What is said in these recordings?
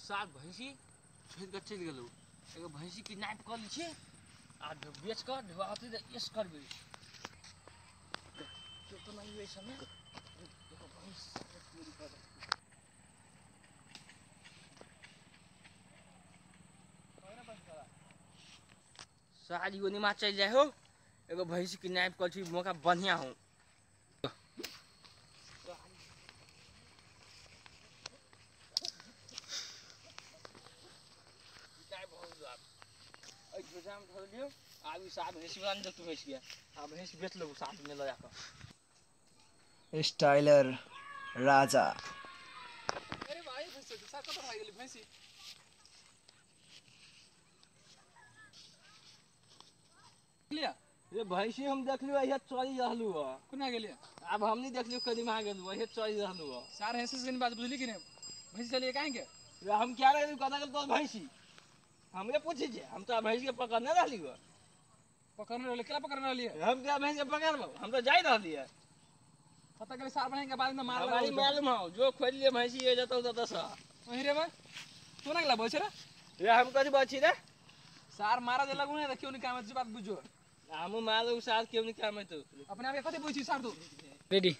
साग भैंसी छेद के चलि गेलौ एगो भैंसी किडनैप कऽ लै छियै आ बेच कऽ ढोआते तऽ एस करबै केओ तऽ नहीं हुए समय एगो भैंस चोरी कऽ देलकै। साली ओने मा चलि जाइ हो। एगो भैंसी किडनैप कऽ छी मौका बढ़िया हो। झोझामे धऽ दियौ आब ई साग भैंसी वाला नहि देखतौ भैंस के आ भैंस बेच लेबू साथ में लऽ जाकऽ। स्टाइलर राजा। अरे भाई भैंसी सर कत भाई गेली भैंसी? लिया ये भैंसी हम देखलियो इहे चोरी रहलू ह कुना गेलिया? आब हम नहीं देखलियो कदी माँ गेलू इहे चोरी रहलू ह सार हैसे से बात बुझली कि नहीं? भैंसी चलिए काहे के? ये हम क्या रहे कदा गेल तो भैंसी। हमरे पूछे छे हम तो भैंस के पकड़ने रहली ह पकड़ने रहले केला पकड़ने रहली हम क्या भैंस के पकड़बो? हम तो जाई रहली है पता करे सार बने के बाद में मार लगा मालूम हो जो खोल लिए भैंसी ये जतो ततो सा। वही रे भाई तू ना गेला बोछ रे? ये हम कथी बची रे? सार मारा दे लगू नहीं तो क्यों नहीं काम बात बुझो। हम मालूम साथ क्यों नहीं काम है तू? अपने आप कते बोछि सार तू? रेडी।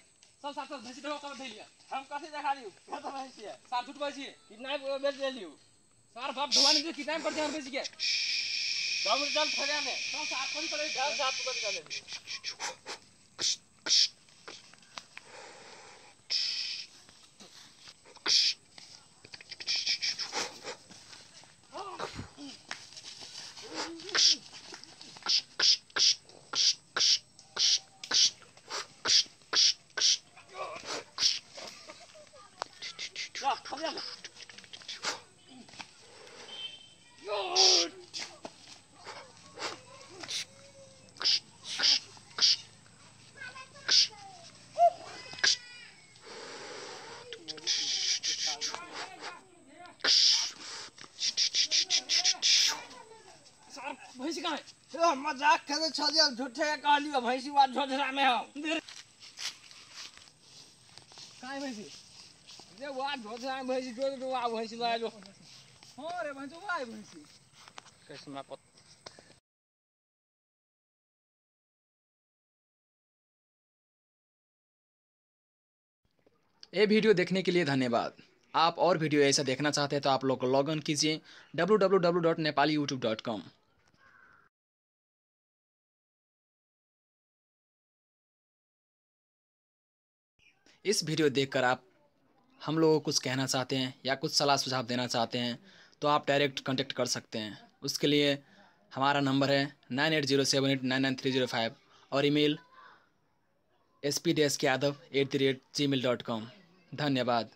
सब सार सार भैंसी ढो कर धैलिया हम कैसे देखा लियो कत भैंसी है? सार झूठ बोछि कितना बेच ले लियो सार बाप ढोवानी के कितना करते हैं भैंसी के। बाबू जल फरिया खजाने सब सार कौन पर चल साथ कर ले जा खजाने भैंसी कहाँ है मज़ाक करे छलियो झूठे के कहलियो भैंसी बात झोझरा में हो। कहाँ भैंसी जे बात झोझरा में भैंसी जोड़ दो आ भैंसी ला लो हाँ रे भैंसी वो है भैंसी कैसे मैं पत ये वीडियो देखने के लिए धन्यवाद आप और वीडियो ऐसा देखना चाहते हैं तो आप लोग लॉग इन कीजिए www.nepaliyoutube.com इस वीडियो देखकर आप हम लोगों को कुछ कहना चाहते हैं या कुछ सलाह सुझाव देना चाहते हैं तो आप डायरेक्ट कॉन्टेक्ट कर सकते हैं। उसके लिए हमारा नंबर है nine eight zero seven eight nine nine three zero five और email S P D S K Yadav at the rate gmail dot com. धन्यवाद।